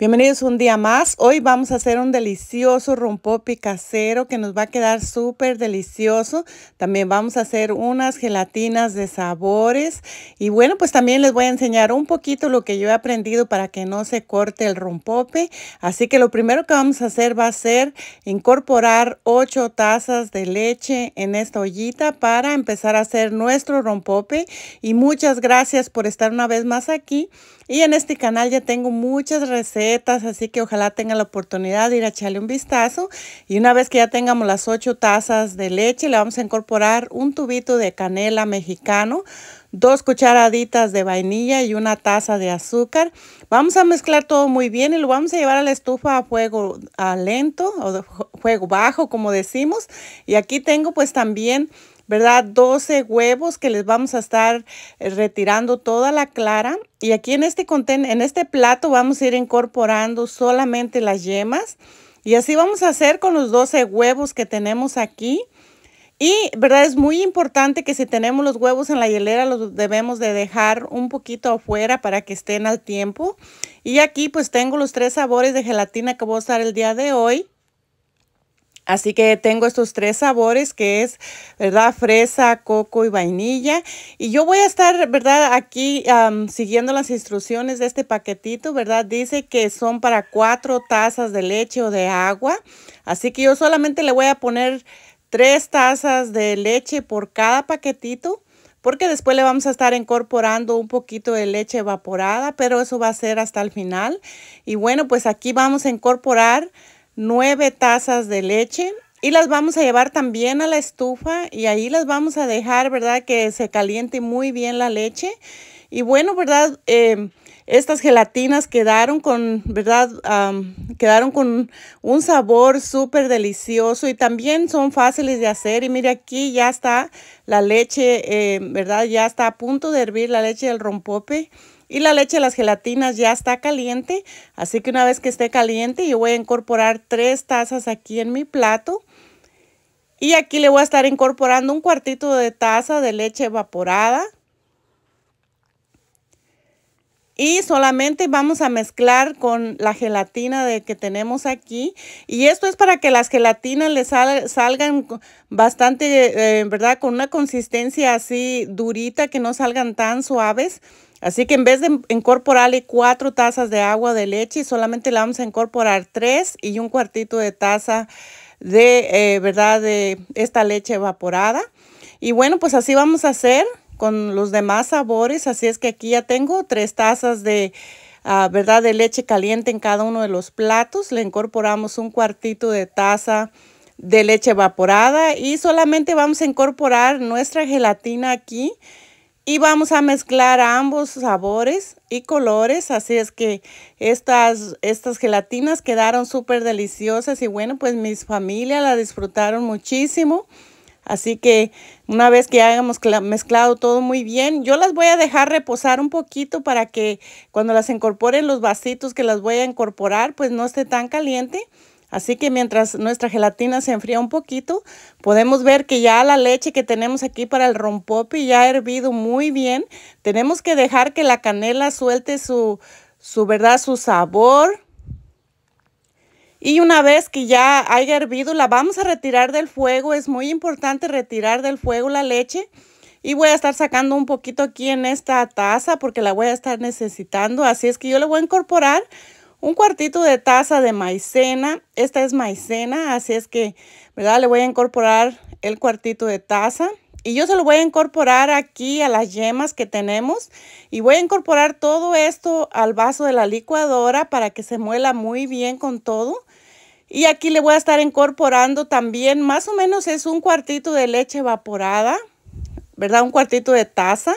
Bienvenidos un día más. Hoy vamos a hacer un delicioso rompopi casero que nos va a quedar súper delicioso. También vamos a hacer unas gelatinas de sabores. Y bueno, pues también les voy a enseñar un poquito lo que yo he aprendido para que no se corte el rompope. Así que lo primero que vamos a hacer va a ser incorporar 8 tazas de leche en esta ollita para empezar a hacer nuestro rompope. Y muchas gracias por estar una vez más aquí. Y en este canal ya tengo muchas recetas, así que ojalá tengan la oportunidad de ir a echarle un vistazo. Y una vez que ya tengamos las 8 tazas de leche, le vamos a incorporar un tubito de canela mexicano, dos cucharaditas de vainilla y una taza de azúcar. Vamos a mezclar todo muy bien y lo vamos a llevar a la estufa a fuego lento o de fuego bajo, como decimos. Y aquí tengo pues también ¿verdad? 12 huevos que les vamos a estar eh, retirando toda la clara. Y aquí en este, en este plato vamos a ir incorporando solamente las yemas. Y así vamos a hacer con los 12 huevos que tenemos aquí. Y, ¿verdad? Es muy importante que si tenemos los huevos en la hielera, los debemos de dejar un poquito afuera para que estén al tiempo. Y aquí pues tengo los tres sabores de gelatina que voy a usar el día de hoy. Así que tengo estos tres sabores que es, ¿verdad? Fresa, coco y vainilla. Y yo voy a estar, ¿verdad? Aquí siguiendo las instrucciones de este paquetito, ¿verdad? Dice que son para cuatro tazas de leche o de agua. Así que yo solamente le voy a poner tres tazas de leche por cada paquetito porque después le vamos a estar incorporando un poquito de leche evaporada, pero eso va a ser hasta el final. Y bueno, pues aquí vamos a incorporar 9 tazas de leche y las vamos a llevar también a la estufa y ahí las vamos a dejar, ¿verdad? Que se caliente muy bien la leche. Y bueno, ¿verdad? Em, estas gelatinas quedaron con, ¿verdad? quedaron con un sabor súper delicioso y también son fáciles de hacer. Y mire aquí ya está la leche, em, ¿verdad? Ya está a punto de hervir la leche del rompope. Y la leche de las gelatinas ya está caliente, así que una vez que esté caliente yo voy a incorporar tres tazas aquí en mi plato. Y aquí le voy a estar incorporando un cuartito de taza de leche evaporada. Y solamente vamos a mezclar con la gelatina de que tenemos aquí. Y esto es para que las gelatinas le salgan bastante, eh, ¿verdad? Con una consistencia así durita, que no salgan tan suaves. Así que en vez de incorporarle cuatro tazas de agua de leche, solamente le vamos a incorporar tres y un cuartito de taza de, eh, ¿verdad? De esta leche evaporada. Y bueno, pues así vamos a hacer con los demás sabores. Así es que aquí ya tengo tres tazas de, ah, ¿verdad? De leche caliente en cada uno de los platos. Le incorporamos un cuartito de taza de leche evaporada y solamente vamos a incorporar nuestra gelatina aquí y vamos a mezclar ambos sabores y colores. Así es que estas, estas gelatinas quedaron súper deliciosas y bueno, pues mis familias la disfrutaron muchísimo. Así que una vez que hayamos mezclado todo muy bien, yo las voy a dejar reposar un poquito para que cuando las incorporen los vasitos que las voy a incorporar, pues no esté tan caliente. Así que mientras nuestra gelatina se enfría un poquito, podemos ver que ya la leche que tenemos aquí para el rompope ya ha hervido muy bien. Tenemos que dejar que la canela suelte su, su verdad, su sabor. Y una vez que ya haya hervido, la vamos a retirar del fuego. Es muy importante retirar del fuego la leche. Y voy a estar sacando un poquito aquí en esta taza porque la voy a estar necesitando. Así es que yo le voy a incorporar un cuartito de taza de maicena. Esta es maicena, así es que, ¿verdad? Le voy a incorporar el cuartito de taza. Y yo se lo voy a incorporar aquí a las yemas que tenemos. Y voy a incorporar todo esto al vaso de la licuadora para que se muela muy bien con todo. Y aquí le voy a estar incorporando también, más o menos es un cuartito de leche evaporada, ¿verdad? Un cuartito de taza.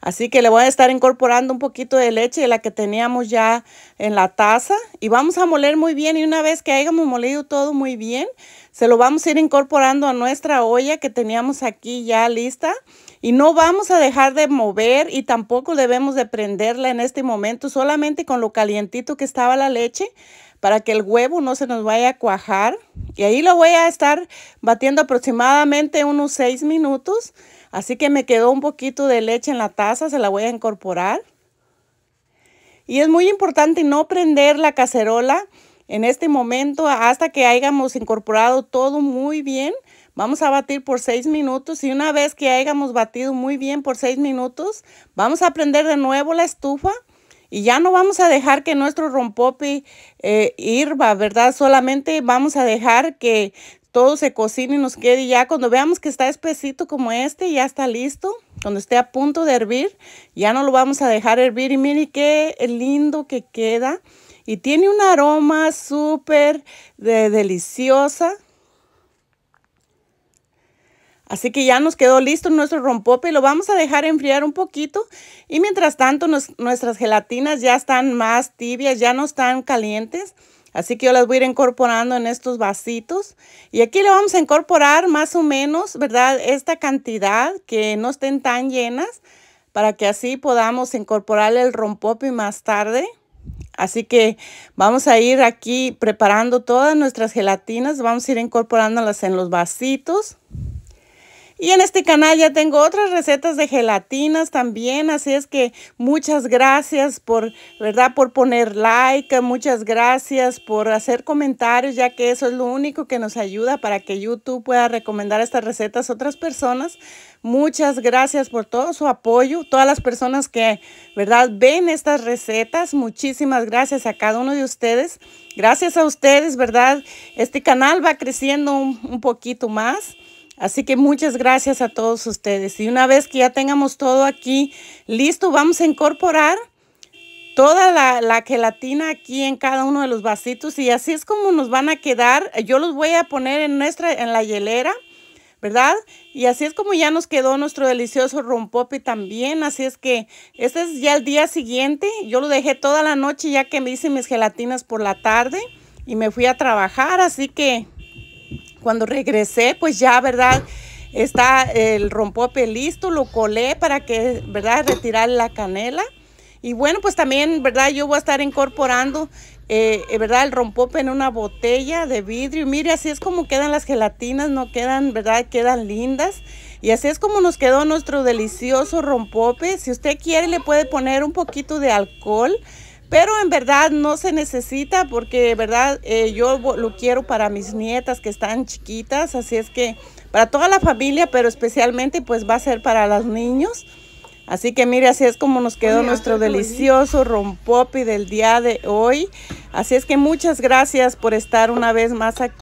Así que le voy a estar incorporando un poquito de leche de la que teníamos ya en la taza y vamos a moler muy bien y una vez que hayamos molido todo muy bien, se lo vamos a ir incorporando a nuestra olla que teníamos aquí ya lista y no vamos a dejar de mover y tampoco debemos de prenderla en este momento, solamente con lo calientito que estaba la leche para que el huevo no se nos vaya a cuajar. Y ahí lo voy a estar batiendo aproximadamente unos 6 minutos. Así que me quedó un poquito de leche en la taza, se la voy a incorporar. Y es muy importante no prender la cacerola en este momento hasta que hayamos incorporado todo muy bien. Vamos a batir por seis minutos y una vez que hayamos batido muy bien por seis minutos, vamos a prender de nuevo la estufa y ya no vamos a dejar que nuestro rompope eh, hirva, ¿verdad? Solamente vamos a dejar que todo se cocine y nos quede. Y ya cuando veamos que está espesito como este, ya está listo. Cuando esté a punto de hervir, ya no lo vamos a dejar hervir. Y miren qué lindo que queda. Y tiene un aroma súper de deliciosa. Así que ya nos quedó listo nuestro rompope. Lo vamos a dejar enfriar un poquito. Y mientras tanto, nuestras gelatinas ya están más tibias, ya no están calientes. Así que yo las voy a ir incorporando en estos vasitos. Y aquí le vamos a incorporar más o menos, ¿verdad? Esta cantidad que no estén tan llenas para que así podamos incorporarle el rompope más tarde. Así que vamos a ir aquí preparando todas nuestras gelatinas. Vamos a ir incorporándolas en los vasitos. Y en este canal ya tengo otras recetas de gelatinas también, así es que muchas gracias por, ¿verdad? Por poner like, muchas gracias por hacer comentarios, ya que eso es lo único que nos ayuda para que YouTube pueda recomendar estas recetas a otras personas. Muchas gracias por todo su apoyo, todas las personas que, ¿verdad? Ven estas recetas, muchísimas gracias a cada uno de ustedes. Gracias a ustedes, ¿verdad? Este canal va creciendo un, un poquito más. Así que muchas gracias a todos ustedes. Y una vez que ya tengamos todo aquí listo, vamos a incorporar toda la, gelatina aquí en cada uno de los vasitos. Y así es como nos van a quedar. Yo los voy a poner en, nuestra, en la hielera. ¿verdad? Y así es como ya nos quedó nuestro delicioso rompope también. Así es que este es ya el día siguiente. Yo lo dejé toda la noche ya que me hice mis gelatinas por la tarde y me fui a trabajar. Así que cuando regresé, pues ya, ¿verdad? Está el rompope listo, lo colé para que, ¿verdad? Retirar la canela. Y bueno, pues también, ¿verdad? Yo voy a estar incorporando, eh, ¿verdad? El rompope en una botella de vidrio. Mire, así es como quedan las gelatinas, no quedan, ¿verdad? Quedan lindas. Y así es como nos quedó nuestro delicioso rompope. Si usted quiere, le puede poner un poquito de alcohol. Pero en verdad no se necesita porque, verdad, eh, yo lo quiero para mis nietas que están chiquitas, así es que para toda la familia, pero especialmente pues va a ser para los niños. Así que mire, así es como nos quedó nuestro delicioso rompopi del día de hoy. Así es que muchas gracias por estar una vez más aquí.